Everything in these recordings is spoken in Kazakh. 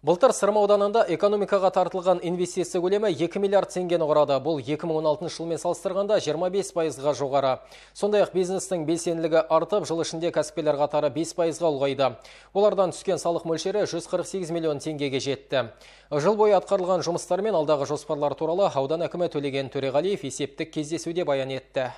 Былтыр Сырым ауданында экономикаға тартылған инвестиция көлемі 2 миллиард теңгені құрады. Бұл 2016 жылмен салыстырғанда 25 пайызға жоғары. Сондай-ақ бизнестің белсенділігі артып, жыл ішінде кәсіпкерлер қатары 5 пайызға ұлғайды. Олардан түскен салық мөлшері 148 миллион теңгеге жетті. Жыл бойы атқарылған жұмыстар мен алдағы жоспарлар туралы аудан әкімі Төлеген Төреғалиев есептік кездесуде баян етті.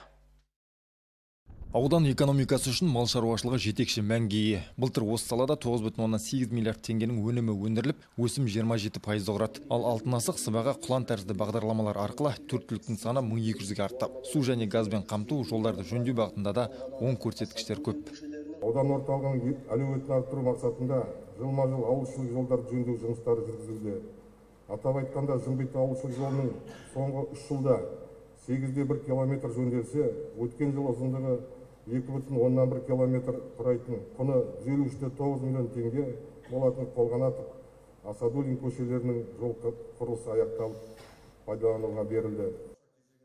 Аудан экономикасы үшін мал шаруашылығы жетекші мәнге ие. Былтыр осы салада 9,8 миллиард теңгенің өнімі өндіріліп, өсім 27 пайызды құрады. Ал алтын асық, сыбаға, құлан тәрізді бағдарламалар арқылы төрт түліктің саны 1200-ге артты. Су және газбен қамту, жолдарды жөндеу бағытында да оң көрсеткіштер көп. Аудан орталығының әлеуетін арттыру мақсатында жылма-жыл жолдарды жөндеу жұмыстары жүргізілуде. Атап айтқанда, жолының соңғы 3 жылда 8-де 1 километр жөнделсе, өткен жыл ұзындығы екі бүтін оннан бір километр құрайтын. Құны жүз елу үш те тоғыз миллион теңге болатын қолғанатов асадуллин көшелерінің жол құрылысы аяқталып пайдалануға берілді.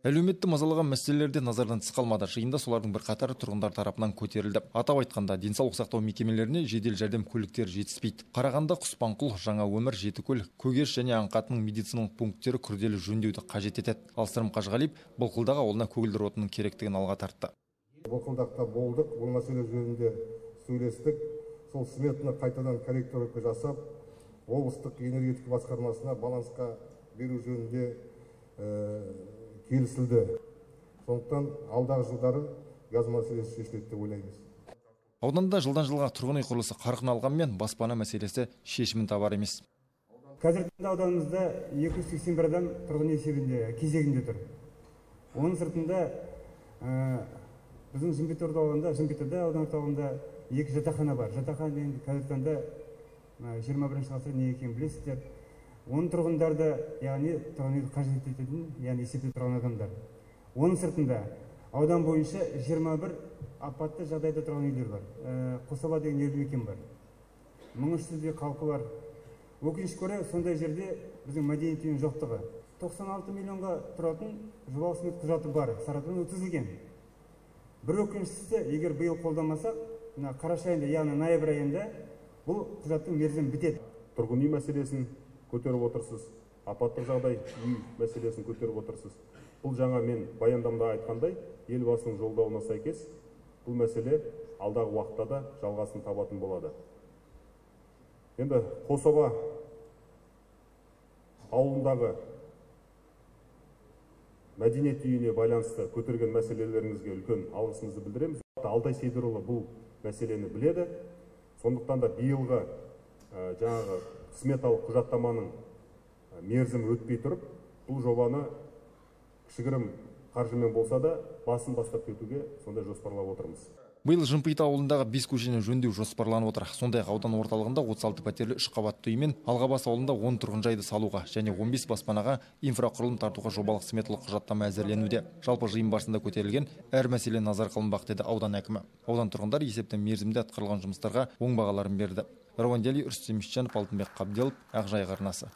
Әлеуметті мазалаған мәселелер де назардан тыс қалмады. Жиында солардың бірқатары тұрғындар тарапынан көтерілді. Атап айтқанда денсаулық сақтау мекемелеріне жедел жәрдем көліктері жетіспейді. Қарағанды құспанқұл жаңа өмір жетікөл көгеріш және аңқатының медициналық пункттері күрделі жөндеуді қажет етеді. Ал сырым қажығалиев былқылдағы ауылына көгілдір отынның керектігін алға тартты. Былқылдақта болдық бұл мәселе жөнінде сөйлестік. Сол сметаны қайтадан корректировка жасап облыстық энергетика басқармасына балансқа беру жөнінде келісілді. Сондықтан алдағы жылдары газ мәселесі шешіледі деп ойлаймыз. Ауданда жылдан жылға тұрғын үй құрылысы қарқын алғанмен баспана мәселесі шешімін табар емес. Қазіргі таңда ауданымызда екі жүз сексен бір адам тұрғын үй есебінде кезегінде тұр. Оның сыртында біздің жымпит орталығында жымпитыда аудан орталығында екі жатақхана бар. Жатақхана енді қазіргі таңда жиырма бірінші ғасыр не екенін білесіздер. Оның тұрғындары да яғни тұрғын үйді қажет ететін яғни есепте тұрған адамдар. Оның сыртында аудан бойынша жиырма бір апатты жағдайда тұрған үйлер бар. Қособа деген елді мекен бар. Мың үш жүздей халқы бар. Өкінішке орай сондай жерде біздің мәдениет үйінің жоқтығы тоқсан алты миллионға тұратын жобалық смет құжаты бар. Сараптама өткізілген. Бір өкініштісі егер биыл қолдамасақ мына қараша айында яғни ноябрь айында бұл құжаттың мерзімі бітеді. Тұрғын үй мәселесін көтеріп отырсыз апаттық жағдай үй мәселесін көтеріп отырсыз. Бұл жаңа мен баяндамада айтқандай елбасының жолдауына сәйкес бұл мәселе алдағы уақытта да жалғасын табатын болады. Енді қособа ауылындағы мәдениет үйіне байланысты көтерген мәселелеріңізге үлкен алғысымызды білдіреміз. Алтай сейдірұлы бұл мәселені біледі. Сондықтан да биылғы жаңағы сметалық құжаттаманың мерзімі өтпей тұрып бұл жобаны кішігірім қаржымен болса да басын бастап кетуге сондай жоспарлап отырмыз. Биыл жымпиты ауылындағы бес көшені жөндеу жоспарланып отыр. Сондай ақ аудан орталығында отыз алты пәтерлі үш қабатты үй мен алғабас ауылында он тұрғын жайды салуға және он бес баспанаға инфрақұрылым тартуға жобалық сметалық құжаттама әзірленуде. Жалпы жиын барысында көтерілген әр мәселе назар қылынбақ деді аудан әкімі. Аудан тұрғындары есепті мерзімде атқарылған жұмыстарға оң бағаларын берді. Рауан рүстем исжанов алтынбек қабделов ақжайық арнасы.